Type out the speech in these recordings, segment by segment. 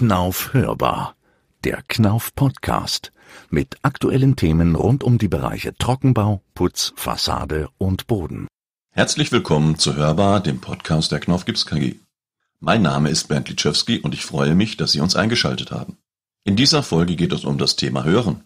Knauf hörbar. Der Knauf Podcast mit aktuellen Themen rund um die Bereiche Trockenbau, Putz, Fassade und Boden. Herzlich willkommen zu Hörbar, dem Podcast der Knauf Gips KG. Mein Name ist Bernd Litschewski und ich freue mich, dass Sie uns eingeschaltet haben. In dieser Folge geht es um das Thema Hören.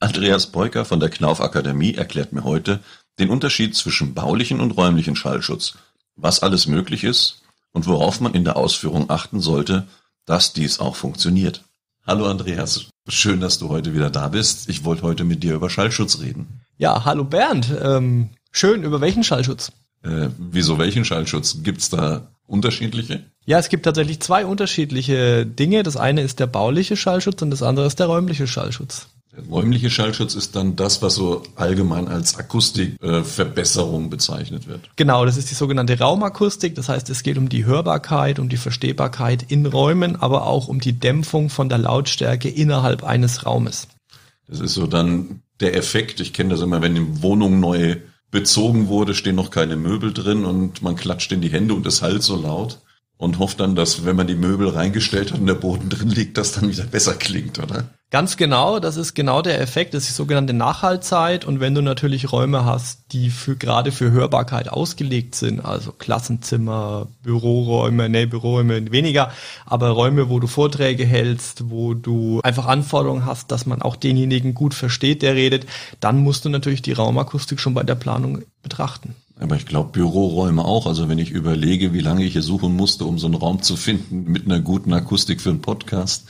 Andreas Beuker von der Knauf Akademie erklärt mir heute den Unterschied zwischen baulichen und räumlichen Schallschutz, was alles möglich ist und worauf man in der Ausführung achten sollte, dass dies auch funktioniert. Hallo Andreas, schön, dass du heute wieder da bist. Ich wollte heute mit dir über Schallschutz reden. Ja, hallo Bernd. Ähm, schön, über welchen Schallschutz? Äh, wieso welchen Schallschutz? Gibt's da unterschiedliche? Ja, es gibt tatsächlich zwei unterschiedliche Dinge. Das eine ist der bauliche Schallschutz und das andere ist der räumliche Schallschutz. Der räumliche Schallschutz ist dann das, was so allgemein als Akustikverbesserung äh, bezeichnet wird. Genau, das ist die sogenannte Raumakustik. Das heißt, es geht um die Hörbarkeit, um die Verstehbarkeit in Räumen, aber auch um die Dämpfung von der Lautstärke innerhalb eines Raumes. Das ist so dann der Effekt. Ich kenne das immer, wenn die Wohnung neu bezogen wurde, stehen noch keine Möbel drin und man klatscht in die Hände und es halt so laut und hofft dann, dass wenn man die Möbel reingestellt hat und der Boden drin liegt, das dann wieder besser klingt, oder? Ganz genau, das ist genau der Effekt, das ist die sogenannte Nachhaltzeit und wenn du natürlich Räume hast, die für, gerade für Hörbarkeit ausgelegt sind, also Klassenzimmer, Büroräume, nee, Büroräume weniger, aber Räume, wo du Vorträge hältst, wo du einfach Anforderungen hast, dass man auch denjenigen gut versteht, der redet, dann musst du natürlich die Raumakustik schon bei der Planung betrachten. Aber ich glaube, Büroräume auch. Also wenn ich überlege, wie lange ich hier suchen musste, um so einen Raum zu finden mit einer guten Akustik für einen Podcast,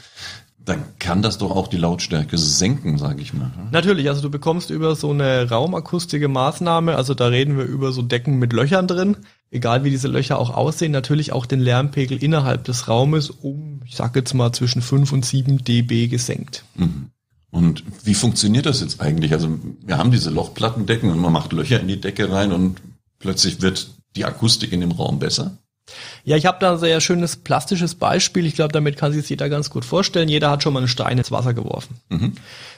dann kann das doch auch die Lautstärke senken, sage ich mal. Natürlich, also du bekommst über so eine raumakustische Maßnahme, also da reden wir über so Decken mit Löchern drin, egal wie diese Löcher auch aussehen, natürlich auch den Lärmpegel innerhalb des Raumes um, ich sage jetzt mal zwischen 5 und 7 dB gesenkt. Mhm. Und wie funktioniert das jetzt eigentlich? Also wir haben diese Lochplattendecken und man macht Löcher in die Decke rein und plötzlich wird die Akustik in dem Raum besser? Ja, ich habe da ein sehr schönes plastisches Beispiel. Ich glaube, damit kann sich jeder ganz gut vorstellen. Jeder hat schon mal einen Stein ins Wasser geworfen. Mhm.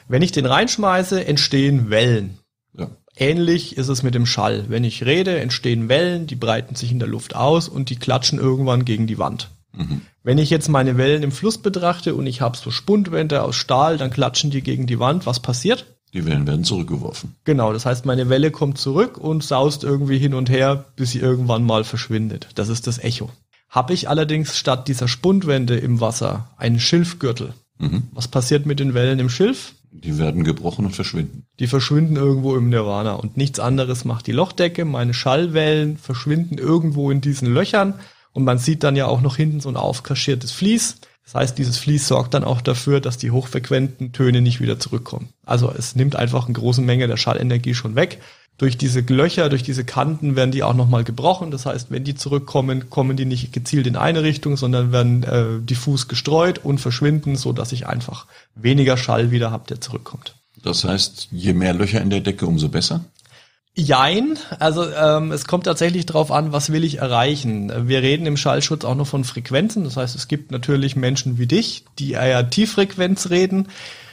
Wenn ich den reinschmeiße, entstehen Wellen. Ja. Ähnlich ist es mit dem Schall. Wenn ich rede, entstehen Wellen, die breiten sich in der Luft aus und die klatschen irgendwann gegen die Wand. Mhm. Wenn ich jetzt meine Wellen im Fluss betrachte und ich habe so Spundwände aus Stahl, dann klatschen die gegen die Wand. Was passiert? Die Wellen werden zurückgeworfen. Genau, das heißt, meine Welle kommt zurück und saust irgendwie hin und her, bis sie irgendwann mal verschwindet. Das ist das Echo. Habe ich allerdings statt dieser Spundwände im Wasser einen Schilfgürtel. Mhm. Was passiert mit den Wellen im Schilf? Die werden gebrochen und verschwinden. Die verschwinden irgendwo im Nirvana und nichts anderes macht die Lochdecke. Meine Schallwellen verschwinden irgendwo in diesen Löchern und man sieht dann ja auch noch hinten so ein aufkaschiertes Vlies. Das heißt, dieses Vlies sorgt dann auch dafür, dass die hochfrequenten Töne nicht wieder zurückkommen. Also es nimmt einfach eine große Menge der Schallenergie schon weg. Durch diese Löcher, durch diese Kanten werden die auch nochmal gebrochen. Das heißt, wenn die zurückkommen, kommen die nicht gezielt in eine Richtung, sondern werden äh, diffus gestreut und verschwinden, so dass ich einfach weniger Schall wieder habe, der zurückkommt. Das heißt, je mehr Löcher in der Decke, umso besser? Jein, also ähm, es kommt tatsächlich darauf an, was will ich erreichen. Wir reden im Schallschutz auch noch von Frequenzen. Das heißt, es gibt natürlich Menschen wie dich, die eher Tieffrequenz reden.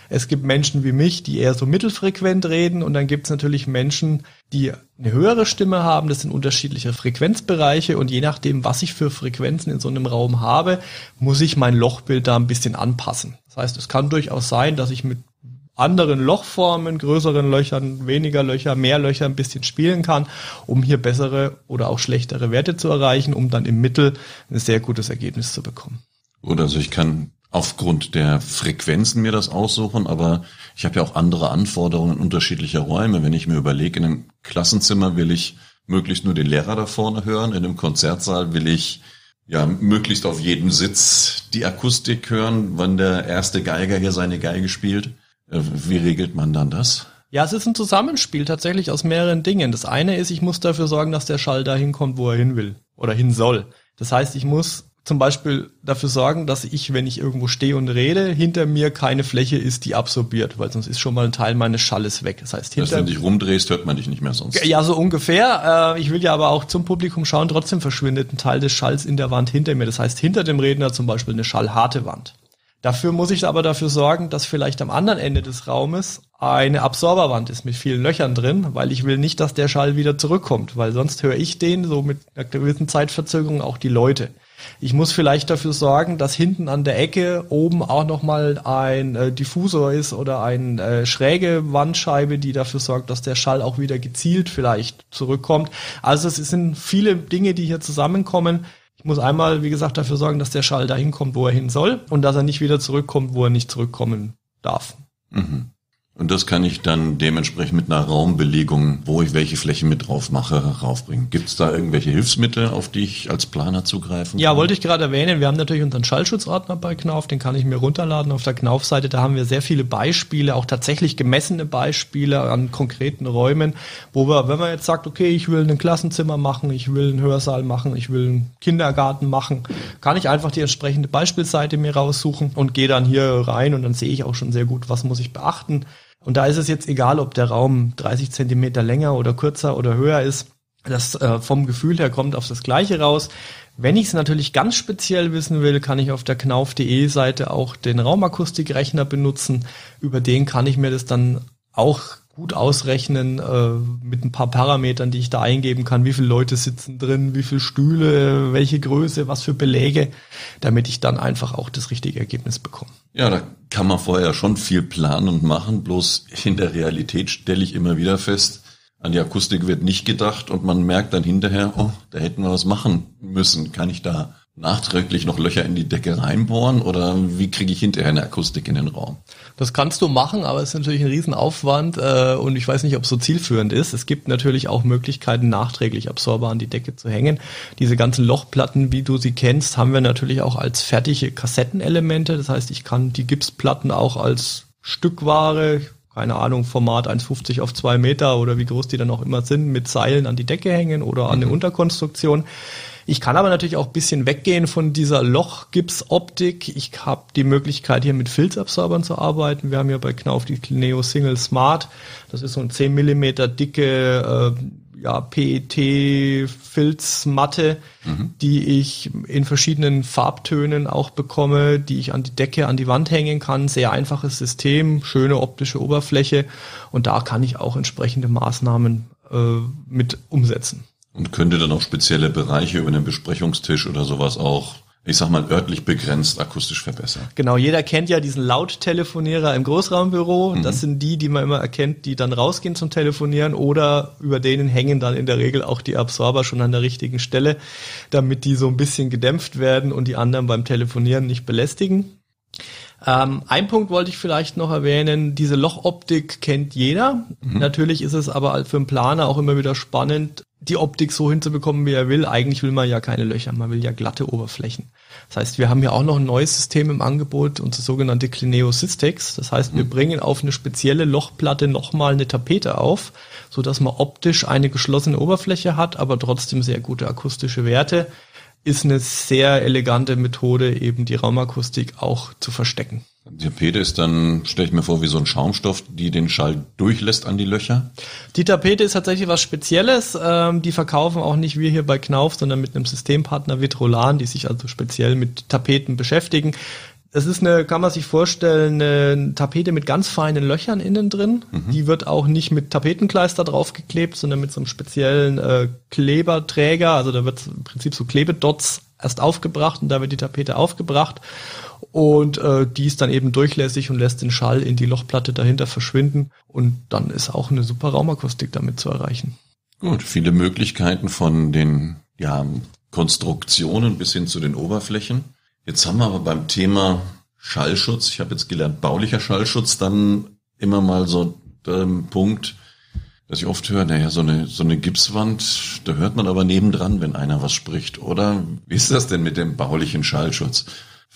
Es gibt Menschen wie mich, die eher so mittelfrequent reden. Und dann gibt es natürlich Menschen, die eine höhere Stimme haben. Das sind unterschiedliche Frequenzbereiche. Und je nachdem, was ich für Frequenzen in so einem Raum habe, muss ich mein Lochbild da ein bisschen anpassen. Das heißt, es kann durchaus sein, dass ich mit anderen Lochformen, größeren Löchern, weniger Löcher, mehr Löcher ein bisschen spielen kann, um hier bessere oder auch schlechtere Werte zu erreichen, um dann im Mittel ein sehr gutes Ergebnis zu bekommen. Oder also ich kann aufgrund der Frequenzen mir das aussuchen, aber ich habe ja auch andere Anforderungen unterschiedlicher Räume. Wenn ich mir überlege, in einem Klassenzimmer will ich möglichst nur den Lehrer da vorne hören, in einem Konzertsaal will ich ja möglichst auf jedem Sitz die Akustik hören, wann der erste Geiger hier seine Geige spielt. Äh, wie regelt man dann das? Ja, es ist ein Zusammenspiel tatsächlich aus mehreren Dingen. Das eine ist, ich muss dafür sorgen, dass der Schall dahin kommt, wo er hin will oder hin soll. Das heißt, ich muss zum Beispiel dafür sorgen, dass ich, wenn ich irgendwo stehe und rede, hinter mir keine Fläche ist, die absorbiert, weil sonst ist schon mal ein Teil meines Schalles weg. Das heißt, hinter wenn du dich rumdrehst, hört man dich nicht mehr sonst. Ja, so ungefähr. Äh, ich will ja aber auch zum Publikum schauen, trotzdem verschwindet ein Teil des Schalls in der Wand hinter mir. Das heißt, hinter dem Redner zum Beispiel eine schallharte Wand. Dafür muss ich aber dafür sorgen, dass vielleicht am anderen Ende des Raumes eine Absorberwand ist mit vielen Löchern drin, weil ich will nicht, dass der Schall wieder zurückkommt, weil sonst höre ich den so mit einer gewissen Zeitverzögerung auch die Leute. Ich muss vielleicht dafür sorgen, dass hinten an der Ecke oben auch nochmal ein äh, Diffusor ist oder eine äh, schräge Wandscheibe, die dafür sorgt, dass der Schall auch wieder gezielt vielleicht zurückkommt. Also es sind viele Dinge, die hier zusammenkommen. Ich muss einmal, wie gesagt, dafür sorgen, dass der Schall dahin kommt, wo er hin soll und dass er nicht wieder zurückkommt, wo er nicht zurückkommen darf. Mhm. Und das kann ich dann dementsprechend mit einer Raumbelegung, wo ich welche Fläche mit drauf mache, raufbringen. Gibt es da irgendwelche Hilfsmittel, auf die ich als Planer zugreifen kann? Ja, wollte ich gerade erwähnen. Wir haben natürlich unseren Schallschutzordner bei Knauf, den kann ich mir runterladen auf der Knauf-Seite. Da haben wir sehr viele Beispiele, auch tatsächlich gemessene Beispiele an konkreten Räumen, wo wir, wenn man jetzt sagt, okay, ich will ein Klassenzimmer machen, ich will einen Hörsaal machen, ich will einen Kindergarten machen, kann ich einfach die entsprechende Beispielseite mir raussuchen und gehe dann hier rein und dann sehe ich auch schon sehr gut, was muss ich beachten und da ist es jetzt egal, ob der Raum 30 Zentimeter länger oder kürzer oder höher ist. Das äh, vom Gefühl her kommt auf das Gleiche raus. Wenn ich es natürlich ganz speziell wissen will, kann ich auf der knauf.de Seite auch den Raumakustikrechner benutzen. Über den kann ich mir das dann auch gut ausrechnen äh, mit ein paar Parametern, die ich da eingeben kann, wie viele Leute sitzen drin, wie viele Stühle, welche Größe, was für Beläge, damit ich dann einfach auch das richtige Ergebnis bekomme. Ja, da kann man vorher schon viel planen und machen, bloß in der Realität stelle ich immer wieder fest, an die Akustik wird nicht gedacht und man merkt dann hinterher, oh, da hätten wir was machen müssen. Kann ich da nachträglich noch Löcher in die Decke reinbohren oder wie kriege ich hinterher eine Akustik in den Raum? Das kannst du machen, aber es ist natürlich ein Riesenaufwand äh, und ich weiß nicht, ob es so zielführend ist. Es gibt natürlich auch Möglichkeiten, nachträglich Absorber an die Decke zu hängen. Diese ganzen Lochplatten, wie du sie kennst, haben wir natürlich auch als fertige Kassettenelemente. Das heißt, ich kann die Gipsplatten auch als Stückware, keine Ahnung, Format 1,50 auf 2 Meter oder wie groß die dann auch immer sind, mit Seilen an die Decke hängen oder an eine mhm. Unterkonstruktion. Ich kann aber natürlich auch bisschen weggehen von dieser Lochgipsoptik. Ich habe die Möglichkeit, hier mit Filzabsorbern zu arbeiten. Wir haben ja bei Knauf die Neo Single Smart. Das ist so ein 10 Millimeter dicke äh, ja, PET-Filzmatte, mhm. die ich in verschiedenen Farbtönen auch bekomme, die ich an die Decke, an die Wand hängen kann. Sehr einfaches System, schöne optische Oberfläche und da kann ich auch entsprechende Maßnahmen äh, mit umsetzen. Und könnte dann auch spezielle Bereiche über den Besprechungstisch oder sowas auch, ich sag mal, örtlich begrenzt akustisch verbessern. Genau, jeder kennt ja diesen Lauttelefonierer im Großraumbüro. Mhm. Das sind die, die man immer erkennt, die dann rausgehen zum Telefonieren oder über denen hängen dann in der Regel auch die Absorber schon an der richtigen Stelle, damit die so ein bisschen gedämpft werden und die anderen beim Telefonieren nicht belästigen. Ähm, ein Punkt wollte ich vielleicht noch erwähnen, diese Lochoptik kennt jeder. Mhm. Natürlich ist es aber für einen Planer auch immer wieder spannend, die Optik so hinzubekommen, wie er will. Eigentlich will man ja keine Löcher, man will ja glatte Oberflächen. Das heißt, wir haben ja auch noch ein neues System im Angebot, unser sogenannte Clineo Systex. Das heißt, wir mhm. bringen auf eine spezielle Lochplatte nochmal eine Tapete auf, so dass man optisch eine geschlossene Oberfläche hat, aber trotzdem sehr gute akustische Werte. Ist eine sehr elegante Methode, eben die Raumakustik auch zu verstecken. Die Tapete ist dann, stelle ich mir vor, wie so ein Schaumstoff, die den Schall durchlässt an die Löcher? Die Tapete ist tatsächlich was Spezielles. Ähm, die verkaufen auch nicht wir hier bei Knauf, sondern mit einem Systempartner Vitrolan, die sich also speziell mit Tapeten beschäftigen. Es ist eine, kann man sich vorstellen, eine Tapete mit ganz feinen Löchern innen drin. Mhm. Die wird auch nicht mit Tapetenkleister draufgeklebt, sondern mit so einem speziellen äh, Kleberträger. Also da wird im Prinzip so Klebedots erst aufgebracht und da wird die Tapete aufgebracht und äh, die ist dann eben durchlässig und lässt den Schall in die Lochplatte dahinter verschwinden und dann ist auch eine super Raumakustik damit zu erreichen. Gut, viele Möglichkeiten von den ja, Konstruktionen bis hin zu den Oberflächen. Jetzt haben wir aber beim Thema Schallschutz, ich habe jetzt gelernt, baulicher Schallschutz, dann immer mal so ähm, Punkt, dass ich oft höre, naja, so eine, so eine Gipswand, da hört man aber nebendran, wenn einer was spricht. Oder wie ist das denn mit dem baulichen Schallschutz?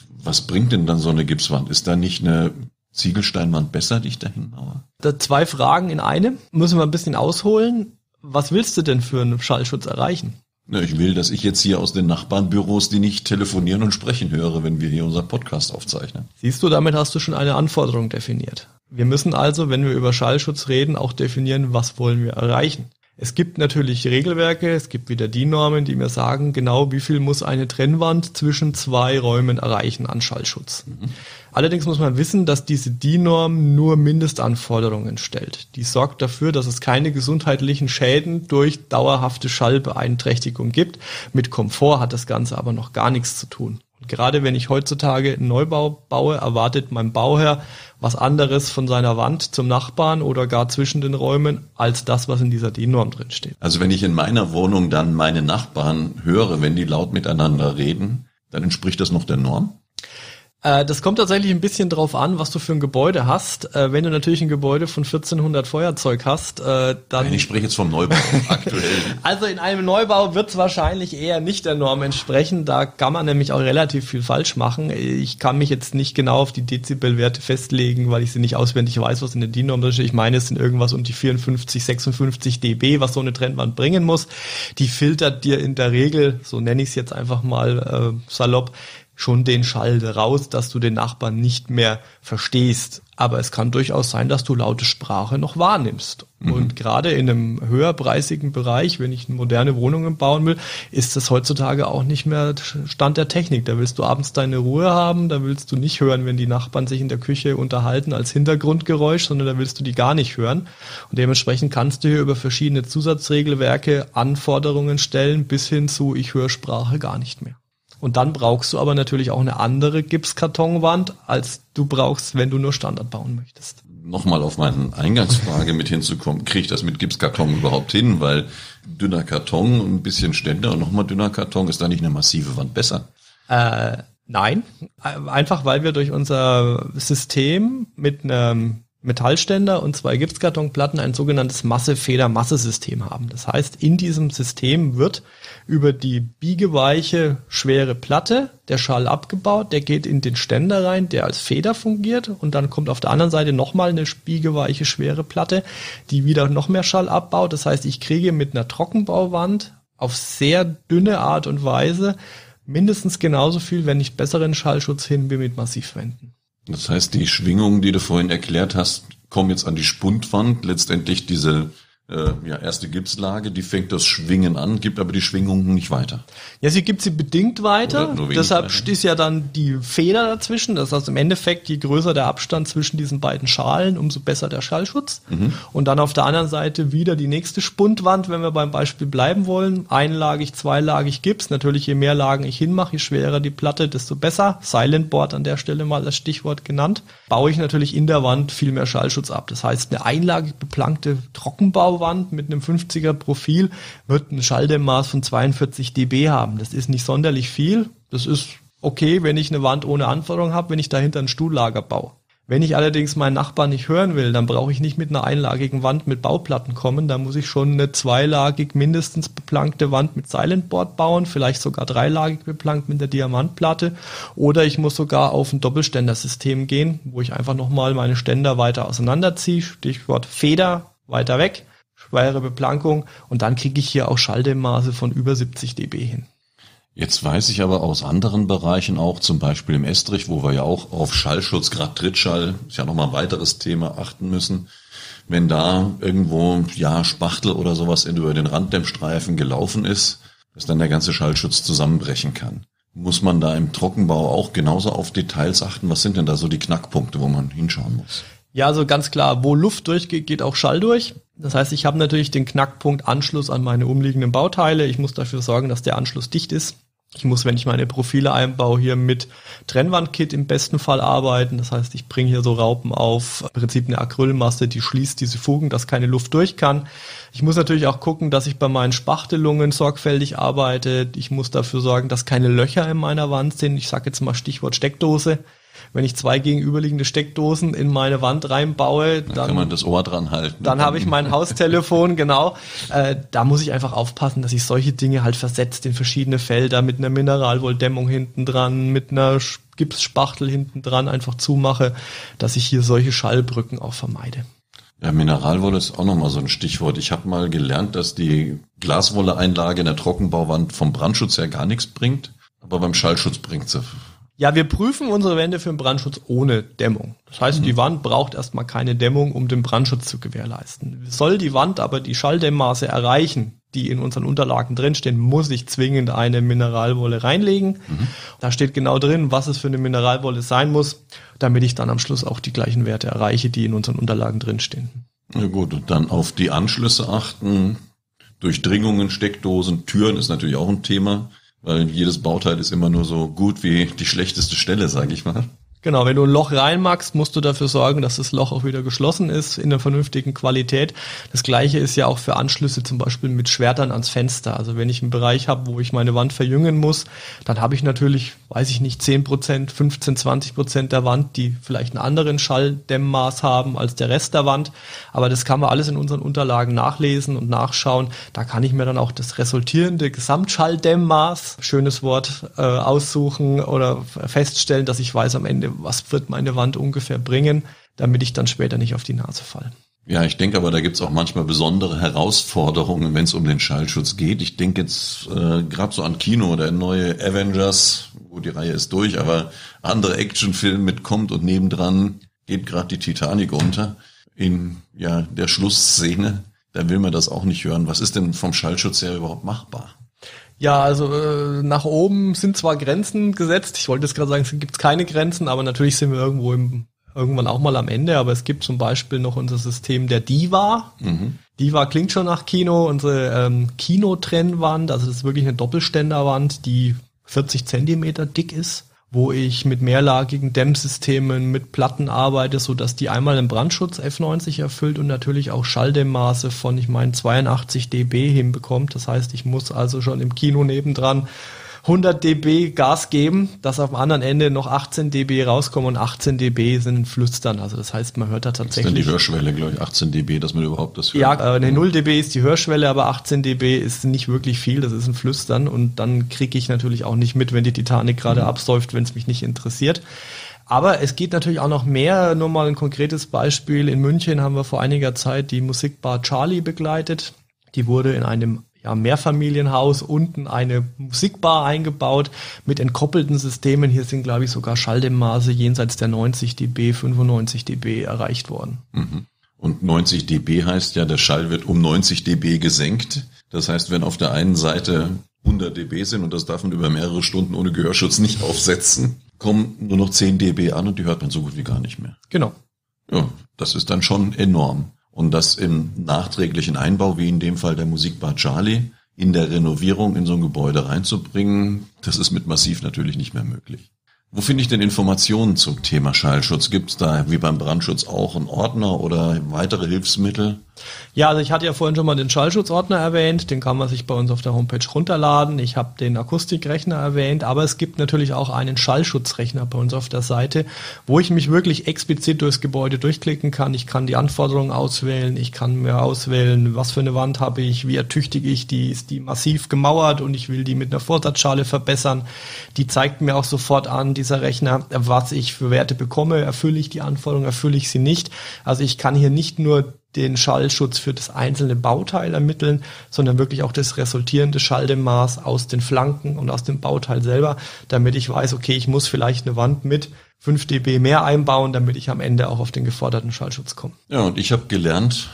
Was bringt denn dann so eine Gipswand? Ist da nicht eine Ziegelsteinwand besser, die ich da hinbaue? Da zwei Fragen in eine. Müssen wir ein bisschen ausholen. Was willst du denn für einen Schallschutz erreichen? Ich will, dass ich jetzt hier aus den Nachbarnbüros die nicht telefonieren und sprechen höre, wenn wir hier unser Podcast aufzeichnen. Siehst du, damit hast du schon eine Anforderung definiert. Wir müssen also, wenn wir über Schallschutz reden, auch definieren, was wollen wir erreichen. Es gibt natürlich Regelwerke, es gibt wieder die Normen, die mir sagen, genau wie viel muss eine Trennwand zwischen zwei Räumen erreichen an Schallschutz. Mhm. Allerdings muss man wissen, dass diese DIN-Norm nur Mindestanforderungen stellt. Die sorgt dafür, dass es keine gesundheitlichen Schäden durch dauerhafte Schallbeeinträchtigung gibt. Mit Komfort hat das Ganze aber noch gar nichts zu tun. Gerade wenn ich heutzutage einen Neubau baue, erwartet mein Bauherr was anderes von seiner Wand zum Nachbarn oder gar zwischen den Räumen als das, was in dieser DIN-Norm drin. Also wenn ich in meiner Wohnung dann meine Nachbarn höre, wenn die laut miteinander reden, dann entspricht das noch der Norm? Äh, das kommt tatsächlich ein bisschen drauf an, was du für ein Gebäude hast. Äh, wenn du natürlich ein Gebäude von 1400 Feuerzeug hast, äh, dann... Nein, ich spreche jetzt vom Neubau aktuell. Also in einem Neubau wird es wahrscheinlich eher nicht der Norm entsprechen. Da kann man nämlich auch relativ viel falsch machen. Ich kann mich jetzt nicht genau auf die Dezibelwerte festlegen, weil ich sie nicht auswendig weiß, was in der DIN-Norm steht. Ich meine, es sind irgendwas um die 54, 56 dB, was so eine Trennwand bringen muss. Die filtert dir in der Regel, so nenne ich es jetzt einfach mal äh, salopp, schon den Schall raus, dass du den Nachbarn nicht mehr verstehst. Aber es kann durchaus sein, dass du laute Sprache noch wahrnimmst. Mhm. Und gerade in einem höherpreisigen Bereich, wenn ich moderne Wohnungen bauen will, ist das heutzutage auch nicht mehr Stand der Technik. Da willst du abends deine Ruhe haben, da willst du nicht hören, wenn die Nachbarn sich in der Küche unterhalten als Hintergrundgeräusch, sondern da willst du die gar nicht hören. Und dementsprechend kannst du hier über verschiedene Zusatzregelwerke Anforderungen stellen, bis hin zu ich höre Sprache gar nicht mehr. Und dann brauchst du aber natürlich auch eine andere Gipskartonwand, als du brauchst, wenn du nur Standard bauen möchtest. Nochmal auf meine Eingangsfrage mit hinzukommen, kriege ich das mit Gipskarton überhaupt hin? Weil dünner Karton, ein bisschen Ständer und nochmal dünner Karton, ist da nicht eine massive Wand besser? Äh, nein, einfach weil wir durch unser System mit einem Metallständer und zwei Gipskartonplatten ein sogenanntes Masse-Feder-Masse-System haben. Das heißt, in diesem System wird über die biegeweiche, schwere Platte der Schall abgebaut, der geht in den Ständer rein, der als Feder fungiert und dann kommt auf der anderen Seite nochmal eine biegeweiche, schwere Platte, die wieder noch mehr Schall abbaut. Das heißt, ich kriege mit einer Trockenbauwand auf sehr dünne Art und Weise mindestens genauso viel, wenn nicht besseren Schallschutz hin wie mit Massivwänden. Das heißt, die Schwingungen, die du vorhin erklärt hast, kommen jetzt an die Spundwand, letztendlich diese äh, ja, erste Gipslage, die fängt das Schwingen an, gibt aber die Schwingungen nicht weiter. Ja, sie gibt sie bedingt weiter. Deshalb weiter. ist ja dann die Feder dazwischen. Das heißt im Endeffekt, je größer der Abstand zwischen diesen beiden Schalen, umso besser der Schallschutz. Mhm. Und dann auf der anderen Seite wieder die nächste Spundwand, wenn wir beim Beispiel bleiben wollen. Einlagig, zweilagig Gips. Natürlich, je mehr Lagen ich hinmache, je schwerer die Platte, desto besser. Silent Board an der Stelle mal als Stichwort genannt. Baue ich natürlich in der Wand viel mehr Schallschutz ab. Das heißt, eine einlagig beplankte Trockenbau Wand mit einem 50er Profil wird ein Schalldämmmaß von 42 dB haben. Das ist nicht sonderlich viel. Das ist okay, wenn ich eine Wand ohne Anforderung habe, wenn ich dahinter ein Stuhllager baue. Wenn ich allerdings meinen Nachbarn nicht hören will, dann brauche ich nicht mit einer einlagigen Wand mit Bauplatten kommen. Da muss ich schon eine zweilagig mindestens beplankte Wand mit Silentboard bauen, vielleicht sogar dreilagig beplankt mit der Diamantplatte. Oder ich muss sogar auf ein Doppelständersystem gehen, wo ich einfach nochmal meine Ständer weiter auseinanderziehe. Stichwort Feder weiter weg schwere Beplankung und dann kriege ich hier auch Schalldämmmaße von über 70 dB hin. Jetzt weiß ich aber aus anderen Bereichen auch, zum Beispiel im Estrich, wo wir ja auch auf Schallschutz, gerade Trittschall, ist ja nochmal ein weiteres Thema, achten müssen. Wenn da irgendwo, ja, Spachtel oder sowas über den Randdämmstreifen gelaufen ist, dass dann der ganze Schallschutz zusammenbrechen kann. Muss man da im Trockenbau auch genauso auf Details achten? Was sind denn da so die Knackpunkte, wo man hinschauen muss? Ja, also ganz klar, wo Luft durchgeht, geht auch Schall durch. Das heißt, ich habe natürlich den Knackpunkt Anschluss an meine umliegenden Bauteile. Ich muss dafür sorgen, dass der Anschluss dicht ist. Ich muss, wenn ich meine Profile einbaue, hier mit Trennwandkit im besten Fall arbeiten. Das heißt, ich bringe hier so Raupen auf, im Prinzip eine Acrylmasse, die schließt diese Fugen, dass keine Luft durch kann. Ich muss natürlich auch gucken, dass ich bei meinen Spachtelungen sorgfältig arbeite. Ich muss dafür sorgen, dass keine Löcher in meiner Wand sind. Ich sage jetzt mal Stichwort Steckdose wenn ich zwei gegenüberliegende Steckdosen in meine Wand reinbaue, dann, dann kann man das Ohr dran halten. Dann habe ich mein Haustelefon, genau. Äh, da muss ich einfach aufpassen, dass ich solche Dinge halt versetzt in verschiedene Felder mit einer Mineralwolldämmung hinten dran, mit einer Gipsspachtel hinten dran einfach zumache, dass ich hier solche Schallbrücken auch vermeide. Ja, Mineralwolle ist auch nochmal so ein Stichwort. Ich habe mal gelernt, dass die Glaswolle-Einlage in der Trockenbauwand vom Brandschutz her gar nichts bringt, aber beim Schallschutz bringt sie Ja, wir prüfen unsere Wände für den Brandschutz ohne Dämmung. Das heißt, mhm. die Wand braucht erstmal keine Dämmung, um den Brandschutz zu gewährleisten. Soll die Wand aber die Schalldämmmaße erreichen, die in unseren Unterlagen drinstehen, muss ich zwingend eine Mineralwolle reinlegen. Mhm. Da steht genau drin, was es für eine Mineralwolle sein muss, damit ich dann am Schluss auch die gleichen Werte erreiche, die in unseren Unterlagen drinstehen. Ja gut, und dann auf die Anschlüsse achten. Durchdringungen, Steckdosen, Türen ist natürlich auch ein Thema. Weil jedes Bauteil ist immer nur so gut wie die schlechteste Stelle, sage ich mal. Genau, wenn du ein Loch reinmachst, musst du dafür sorgen, dass das Loch auch wieder geschlossen ist in einer vernünftigen Qualität. Das gleiche ist ja auch für Anschlüsse zum Beispiel mit Schwertern ans Fenster. Also wenn ich einen Bereich habe, wo ich meine Wand verjüngen muss, dann habe ich natürlich, weiß ich nicht, 10 Prozent, 15, 20 Prozent der Wand, die vielleicht einen anderen Schalldämmmaß haben als der Rest der Wand. Aber das kann man alles in unseren Unterlagen nachlesen und nachschauen. Da kann ich mir dann auch das resultierende Gesamtschalldämmmaß, schönes Wort, äh, aussuchen oder feststellen, dass ich weiß am Ende, was wird meine Wand ungefähr bringen, damit ich dann später nicht auf die Nase falle. Ja, ich denke aber, da gibt's auch manchmal besondere Herausforderungen, wenn es um den Schallschutz geht. Ich denke jetzt äh, gerade so an Kino, der neue Avengers, wo die Reihe ist durch, aber andere Actionfilme mitkommt und nebendran geht gerade die Titanic unter in ja der Schlussszene. Da will man das auch nicht hören. Was ist denn vom Schallschutz her überhaupt machbar? Ja, also äh, nach oben sind zwar Grenzen gesetzt. Ich wollte jetzt gerade sagen, es gibt keine Grenzen, aber natürlich sind wir irgendwo im, irgendwann auch mal am Ende. Aber es gibt zum Beispiel noch unser System der Diva. Mhm. Diva klingt schon nach Kino. Unsere ähm, Kinotrennwand, also das ist wirklich eine Doppelständerwand, die 40 Zentimeter dick ist wo ich mit mehrlagigen Dämmsystemen, mit Platten arbeite, so dass die einmal den Brandschutz F90 erfüllt und natürlich auch Schalldämmmaße von, ich meine, 82 dB hinbekommt. Das heißt, ich muss also schon im Kino nebendran 100 dB Gas geben, dass auf dem anderen Ende noch 18 dB rauskommen und 18 dB sind Flüstern. Also das heißt, man hört da tatsächlich. Das ist dann die Hörschwelle, glaube ich, 18 dB, dass man überhaupt das hört. Ja, äh, 0 dB ist die Hörschwelle, aber 18 dB ist nicht wirklich viel, das ist ein Flüstern und dann kriege ich natürlich auch nicht mit, wenn die Titanic gerade mhm. absäuft, wenn es mich nicht interessiert. Aber es geht natürlich auch noch mehr. Nur mal ein konkretes Beispiel. In München haben wir vor einiger Zeit die Musikbar Charlie begleitet. Die wurde in einem ja, Mehrfamilienhaus, unten eine Musikbar eingebaut mit entkoppelten Systemen. Hier sind, glaube ich, sogar Schalldämmmaße jenseits der 90 dB, 95 dB erreicht worden. Mhm. Und 90 dB heißt ja, der Schall wird um 90 dB gesenkt. Das heißt, wenn auf der einen Seite 100 dB sind und das darf man über mehrere Stunden ohne Gehörschutz nicht aufsetzen, kommen nur noch 10 dB an und die hört man so gut wie gar nicht mehr. Genau. Ja, das ist dann schon enorm. Und das im nachträglichen Einbau, wie in dem Fall der Musikbar Charlie, in der Renovierung in so ein Gebäude reinzubringen, das ist mit Massiv natürlich nicht mehr möglich. Wo finde ich denn Informationen zum Thema Schallschutz? Gibt es da wie beim Brandschutz auch einen Ordner oder weitere Hilfsmittel? Ja, also ich hatte ja vorhin schon mal den Schallschutzordner erwähnt, den kann man sich bei uns auf der Homepage runterladen. Ich habe den Akustikrechner erwähnt, aber es gibt natürlich auch einen Schallschutzrechner bei uns auf der Seite, wo ich mich wirklich explizit durchs Gebäude durchklicken kann. Ich kann die Anforderungen auswählen, ich kann mir auswählen, was für eine Wand habe ich, wie ertüchtige ich die, ist die massiv gemauert und ich will die mit einer Vorsatzschale verbessern. Die zeigt mir auch sofort an, dieser Rechner, was ich für Werte bekomme, erfülle ich die Anforderungen, erfülle ich sie nicht. Also ich kann hier nicht nur den Schallschutz für das einzelne Bauteil ermitteln, sondern wirklich auch das resultierende Schalldämmmaß aus den Flanken und aus dem Bauteil selber, damit ich weiß, okay, ich muss vielleicht eine Wand mit 5 dB mehr einbauen, damit ich am Ende auch auf den geforderten Schallschutz komme. Ja, und ich habe gelernt,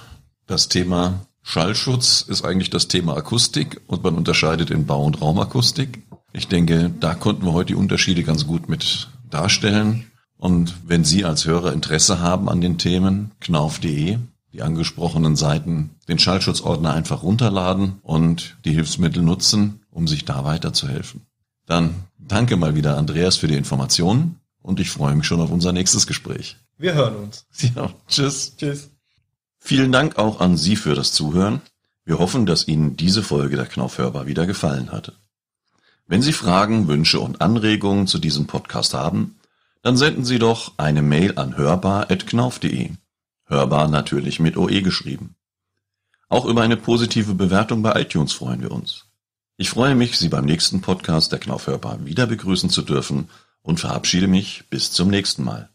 das Thema Schallschutz ist eigentlich das Thema Akustik und man unterscheidet in Bau- und Raumakustik. Ich denke, da konnten wir heute die Unterschiede ganz gut mit darstellen. Und wenn Sie als Hörer Interesse haben an den Themen, knauf.de die angesprochenen Seiten, den Schallschutzordner einfach runterladen und die Hilfsmittel nutzen, um sich da weiterzuhelfen. Dann danke mal wieder Andreas für die Informationen und ich freue mich schon auf unser nächstes Gespräch. Wir hören uns. Ja, tschüss. Tschüss. Vielen Dank auch an Sie für das Zuhören. Wir hoffen, dass Ihnen diese Folge der Knauf hörbar wieder gefallen hatte. Wenn Sie Fragen, Wünsche und Anregungen zu diesem Podcast haben, dann senden Sie doch eine Mail an hörbar.knauf.de. Hörbar natürlich mit OE geschrieben. Auch über eine positive Bewertung bei iTunes freuen wir uns. Ich freue mich, Sie beim nächsten Podcast der Knauf Hörbar wieder begrüßen zu dürfen und verabschiede mich bis zum nächsten Mal.